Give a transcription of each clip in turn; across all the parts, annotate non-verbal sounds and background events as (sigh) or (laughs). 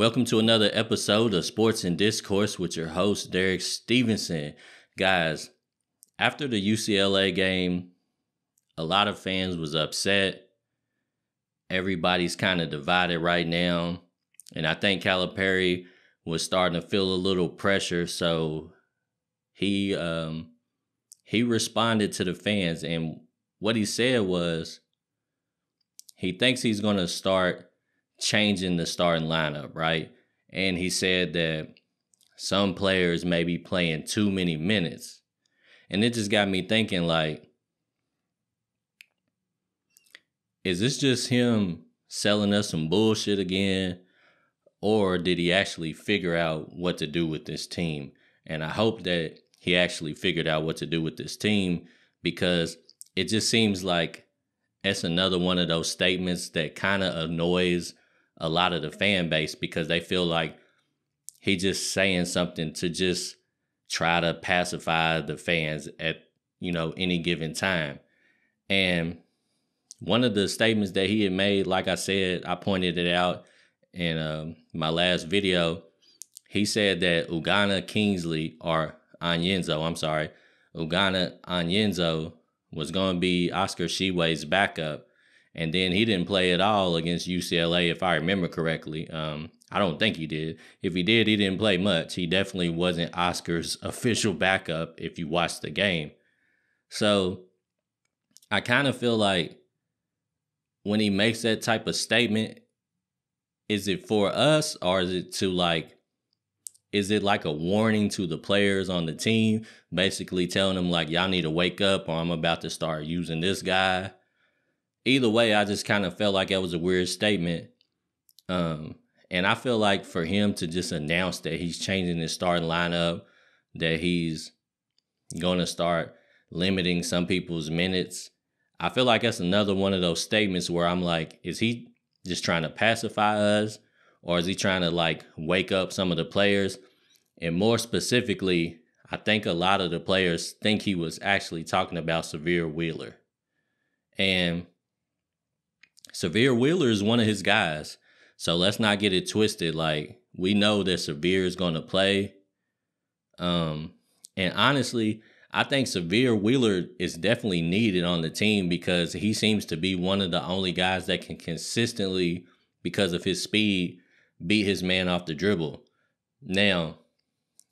Welcome to another episode of Sports and Discourse with your host, Derek Stevenson. Guys, after the UCLA game, a lot of fans was upset. Everybody's kind of divided right now. And I think Calipari was starting to feel a little pressure. So he um he responded to the fans and what he said was he thinks he's gonna start changing the starting lineup, right? And he said that some players may be playing too many minutes. And it just got me thinking like is this just him selling us some bullshit again or did he actually figure out what to do with this team? And I hope that he actually figured out what to do with this team because it just seems like that's another one of those statements that kind of annoys a lot of the fan base because they feel like he just saying something to just try to pacify the fans at you know any given time. And one of the statements that he had made like i said i pointed it out in um, my last video. He said that Ugonna kingsley or Onyenso i'm sorry Ugonna Onyenso was going to be oscar tshiebwe's backup and then he didn't play at all against UCLA, if I remember correctly. Um, I don't think he did. If he did, he didn't play much. He definitely wasn't Oscar's (laughs) official backup if you watch the game. So I kind of feel like when he makes that type of statement, is it for us or is it to like, is it like a warning to the players on the team, basically telling them like y'all need to wake up or I'm about to start using this guy? Either way, I just kind of felt like that was a weird statement. Um, and I feel like for him to just announce that he's changing his starting lineup, that he's going to start limiting some people's minutes, I feel like that's another one of those statements where I'm like, is he just trying to pacify us? Or is he trying to like wake up some of the players? And more specifically, I think a lot of the players think he was actually talking about Sahvir Wheeler. And Sahvir Wheeler is one of his guys. So let's not get it twisted. Like we know that Sahvir is going to play. Um, and honestly, I think Sahvir Wheeler is definitely needed on the team because he seems to be one of the only guys that can consistently, because of his speed, beat his man off the dribble. Now,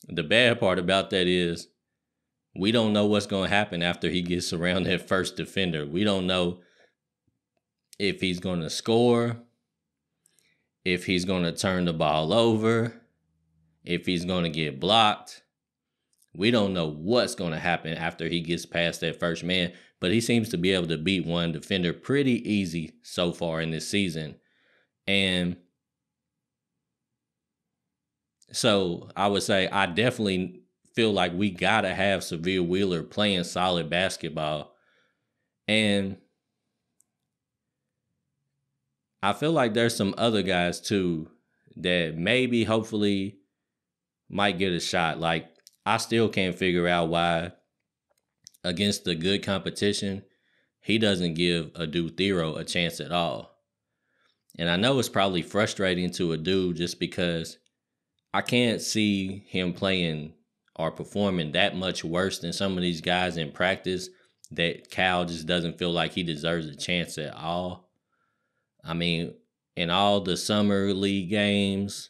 the bad part about that is we don't know what's going to happen after he gets around (laughs) that first defender. We don't know if he's going to score, if he's going to turn the ball over, if he's going to get blocked. We don't know what's going to happen after he gets past that first man, but he seems to be able to beat one defender pretty easy so far in this season. And so I would say I definitely feel like we got to have Sahvir Wheeler playing solid basketball. And I feel like there's some other guys too that maybe hopefully might get a shot. Like I still can't figure out why against the good competition, he doesn't give Adou Thiero a chance at all. And I know it's probably frustrating to Adou just because I can't see him playing or performing that much worse than some of these guys in practice that Cal just doesn't feel like he deserves a chance at all. I mean, in all the summer league games,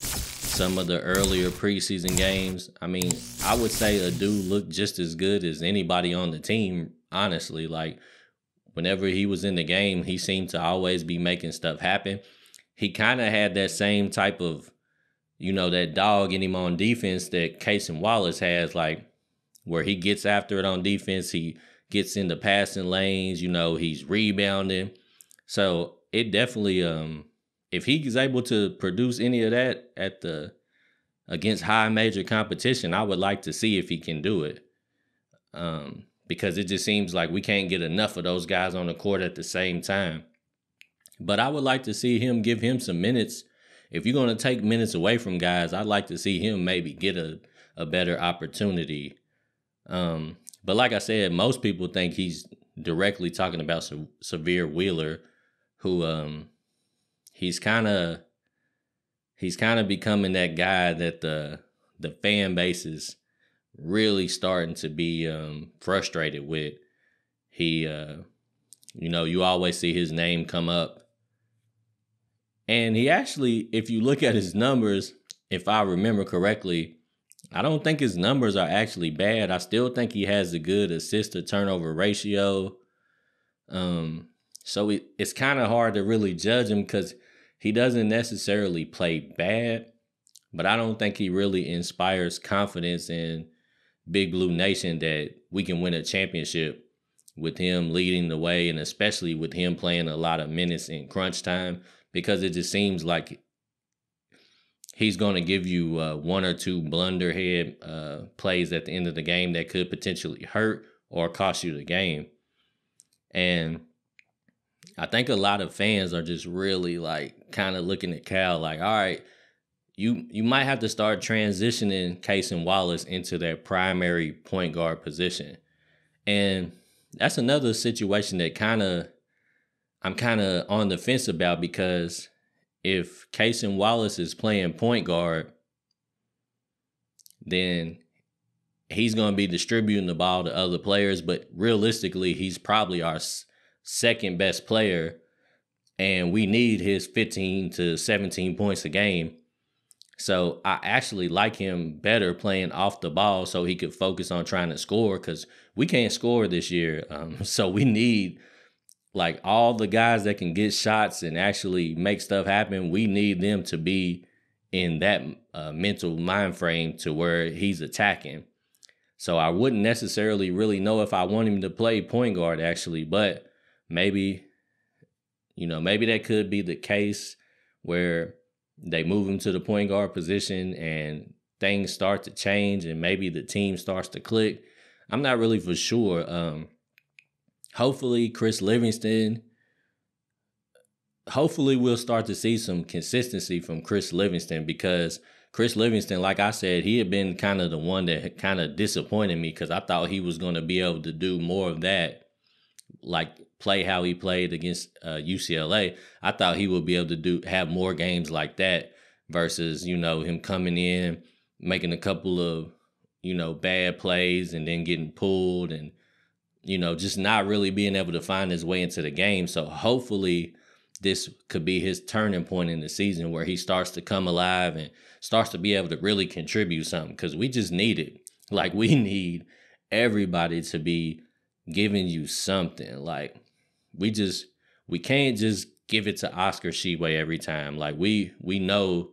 some of the earlier preseason games, I mean, I would say Adou looked just as good as anybody on the team, honestly. Like, whenever he was in the game, he seemed to always be making stuff happen. He kind of had that same type of, you know, that dog in him on defense that Cason Wallace has, like, where he gets after it on defense. He gets into passing lanes, you know, he's rebounding. So it definitely um if he's able to produce any of that at the against high major competition, I would like to see if he can do it. Um, because it just seems like we can't get enough of those guys on the court at the same time. But I would like to see him give him some minutes. If you're going to take minutes away from guys, I'd like to see him maybe get a, a better opportunity. Um, but like I said, most people think he's directly talking about Sahvir Wheeler who um he's kind of he's kind of becoming that guy that the the fan base is really starting to be um, frustrated with. He, uh, you know, you always see his name come up, and he actually, if you look at his numbers, if I remember correctly, I don't think his numbers are actually bad. I still think he has a good assist to turnover ratio. Um, so it, it's kind of hard to really judge him because he doesn't necessarily play bad, but I don't think he really inspires confidence in Big Blue Nation that we can win a championship with him leading the way and especially with him playing a lot of minutes in crunch time because it just seems like he's going to give you uh, one or two blunderhead uh, plays at the end of the game that could potentially hurt or cost you the game. And I think a lot of fans are just really like kind of looking at Cal like, all right, you you might have to start transitioning Cason Wallace into that primary point guard position. And that's another situation that kind of I'm kind of on the fence about because if Cason Wallace is playing point guard, then he's going to be distributing the ball to other players. But realistically, he's probably our second best player, and we need his 15 to 17 points a game. So I actually like him better playing off the ball so he could focus on trying to score because we can't score this year. (laughs) Um, so we need like all the guys that can get shots and actually make stuff happen. We need them to be in that uh, mental mind frame to where he's attacking. So I wouldn't necessarily really know if I want him to play point guard actually, but maybe, you know, maybe that could be the case where they move him to the point guard position and things start to change and maybe the team starts to click. I'm not really for sure. Um, hopefully, Chris Livingston. Hopefully, we'll start to see some consistency from Chris Livingston because Chris Livingston, like I said, he had been kind of the one that kind of disappointed me because I thought he was going to be able to do more of that, like play how he played against uh, UCLA. I thought he would be able to do have more games like that versus you know him coming in making a couple of you know bad plays and then getting pulled and you know just not really being able to find his way into the game. So hopefully this could be his turning point in the season where he starts to come alive and starts to be able to really contribute something because we just need it. Like we (laughs) need everybody to be giving you something. Like we just we can't just give it to Oscar Tshiebwe every time. Like we we know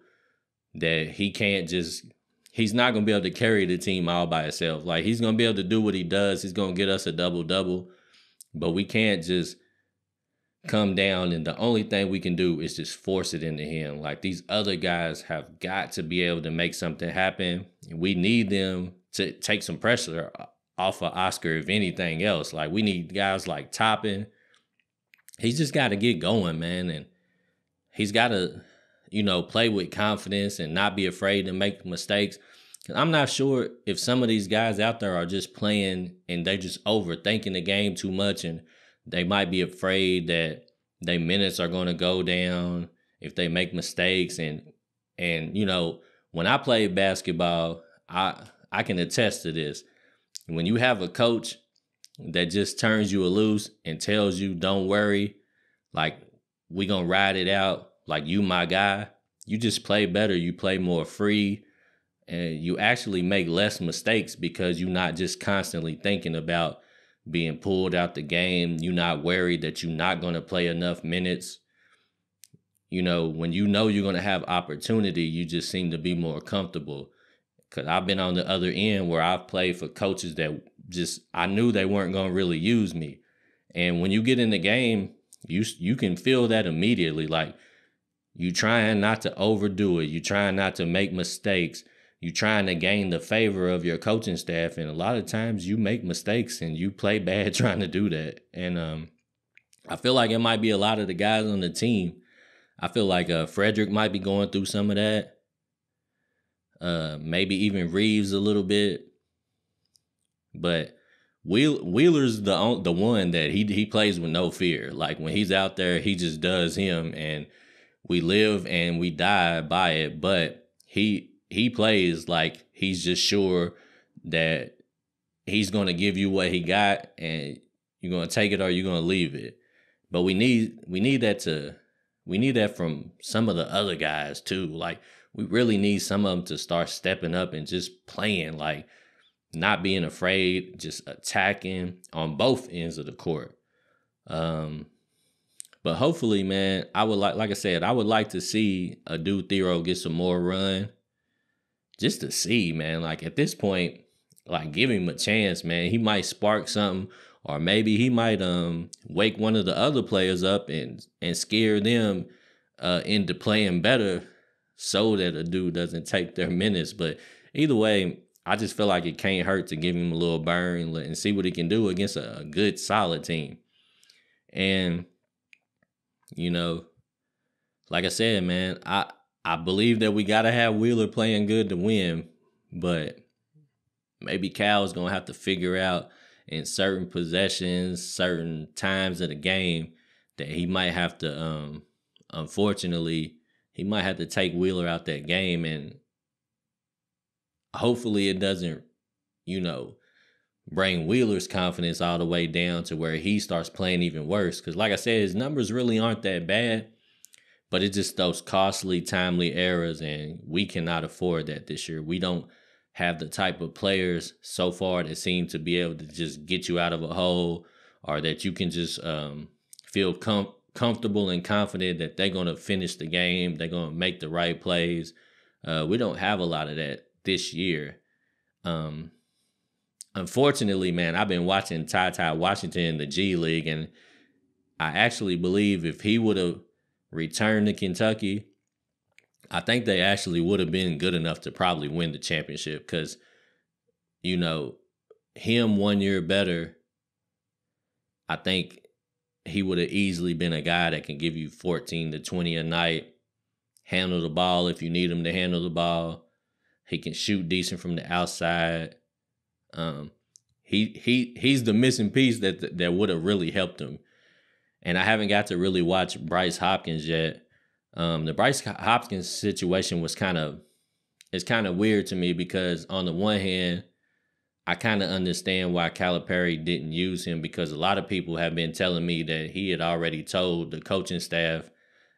that he can't just he's not gonna be able to carry the team all by himself. Like he's gonna be able to do what he does. He's gonna get us a double double, but we can't just come down and the only thing we can do is just force it into him. Like these other guys have got to be able to make something happen. And we need them to take some pressure off of Oscar, if anything else. Like we need guys like Toppin he's just got to get going, man, and he's got to, you know, play with confidence and not be afraid to make mistakes. I'm not sure if some of these guys out there are just playing and they just overthinking the game too much, and they might be afraid that their minutes are going to go down if they make mistakes. And and you know, when I played basketball, I I can attest to this. When you have a coach that just turns you loose and tells you, don't worry, like we gonna ride it out, like you my guy, you just play better, you play more free, and you actually make less mistakes because you're not just constantly thinking about being pulled out the game. You're not worried that you're not gonna play enough minutes. You know, when you know you're gonna have opportunity, you just seem to be more comfortable. Cause I've been on the other end where I've played for coaches that just I knew they weren't going to really use me. And when you get in the game, you you can feel that immediately. Like you trying not to overdo it. You trying not to make mistakes. You trying to gain the favor of your coaching staff, and a lot of times you make mistakes and you play (laughs) bad trying to do that. And um, I feel like it might be a lot of the guys on the team. I feel like uh, Fredrick might be going through some of that. Uh, maybe even Reeves a little bit. But Wheel, Wheeler's the the one that he he plays with no fear. Like when he's out there, he just does him, and we live and we die by it, but he he plays like he's just sure that he's to give you what he got and you're to take it or you're to leave it. But we need we need that to we need that from some of the other guys too. Like we really need some of them to start stepping up and just playing like not being afraid, just attacking on both ends of the court. Um but hopefully, man, I would like like I said, I would like to see Adou Thiero get some more run. Just to see, man. Like at this point, like give him a chance, man. He might spark something or maybe he might um wake one of the other players up and and scare them uh into playing better so that Adou doesn't take their minutes. But either way, I just feel like it can't hurt to give him a little burn and see what he can do against a, good solid team. And you know, like I said, man, I I believe that we gotta have Wheeler playing good to win, but maybe Cal's gonna have to figure out in certain possessions, certain times of the game that he might have to um unfortunately he might have to take Wheeler out that game and hopefully it doesn't, you know, bring Wheeler's confidence all the way down to where he starts playing even worse. Cause like I said, his numbers really aren't that bad. But it's just those costly, timely errors, and we cannot afford that this year. We don't have the type of players so far that seem to be able to just get you out of a hole or that you can just um, feel com- comfortable and confident that they're going to finish the game, they're going to make the right plays. Uh, we don't have a lot of that this year. Um, unfortunately, man, I've been watching TyTy Washington in the G League, and I actually believe if he would have returned to Kentucky, I think they actually would have been good enough to probably win the championship because, you know, him one year better, I think he would have easily been a guy that can give you 14 to 20 a night, handle the ball if you need him to handle the ball. He can shoot decent from the outside. Um, he he he's the missing piece that that would have really helped him. And I haven't got to really watch Bryce Hopkins yet. Um, the Bryce Hopkins situation was kind of it's kind of weird to me because on the one hand, I kind of understand why Calipari didn't use him because a lot of people have been telling me that he had already told the coaching staff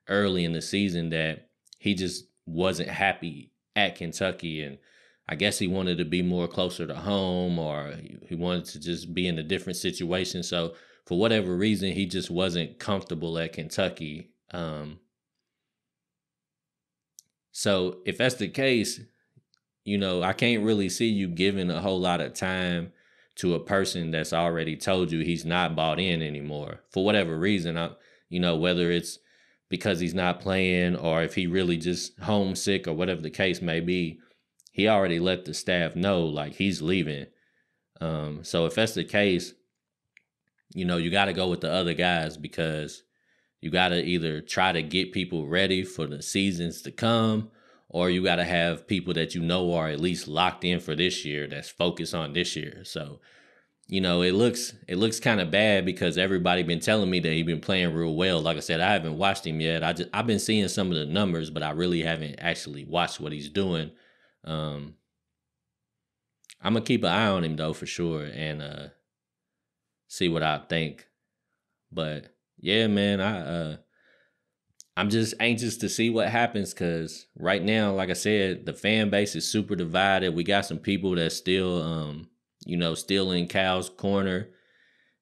early in the season that he just wasn't happy at Kentucky and I guess he wanted to be more closer to home or he wanted to just be in a different situation. So for whatever reason, he just wasn't comfortable at Kentucky. Um, so if that's the case, you know, I can't really see you giving a whole lot of time to a person that's already told you he's not bought in anymore for whatever reason. I, you know, whether it's because he's not playing or if he really just homesick or whatever the case may be, he already let the staff know like he's leaving. Um, so if that's the case, you know, you got to go with the other guys because you got to either try to get people ready for the seasons to come or you got to have people that you know are at least locked in for this year that's focused on this year. So, you know, it looks it looks kind of bad because everybody been telling me that he been playing real well. Like I said, I haven't watched him yet. I just I've been seeing some of the numbers, but I really haven't actually watched what he's doing. Um I'm gonna keep an eye on him though for sure and uh see what I think. But yeah, man, I uh I'm just anxious to see what happens because right now, like I said, the fan base is super divided. We got some people that still um, you know, still in Cal's corner.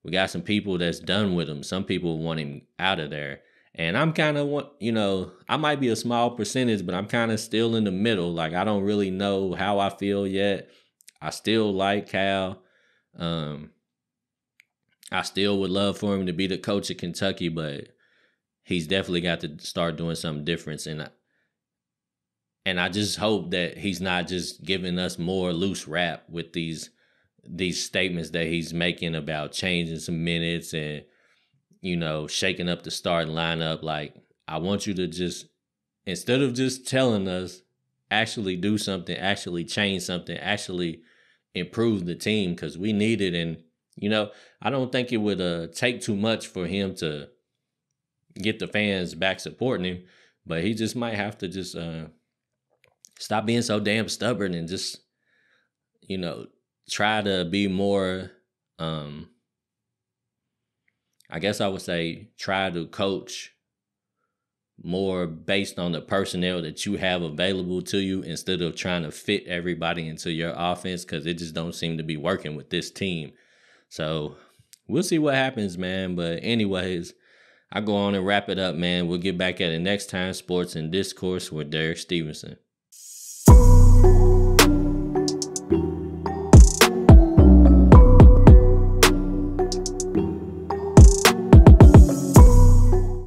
We got some people that's done with him. Some people want him out of there. And I'm kind of want, you know, I might be a small percentage, but I'm kind of still in the middle. Like I don't really know how I feel yet. I still like Cal. Um, I still would love for him to be the coach of Kentucky, but he's definitely got to start doing something different. And and I just hope that he's not just giving us more loose rap with these these statements that he's making about changing some minutes and you know shaking up the starting lineup. Like I want you to just instead of just telling us, actually do something, actually change something, actually improve the team because we need it and you know, I don't think it would uh, take too much for him to get the fans back supporting him. But he just might have to just uh, stop being so damn stubborn and just, you know, try to be more. Um, I guess I would say try to coach more based on the personnel that you have available to you instead of trying to fit everybody into your offense because it just don't seem to be working with this team. So we'll see what happens, man. But anyways, I go on and wrap it up, man. We'll get back at it next time. Sports and discourse with Derek Stevenson.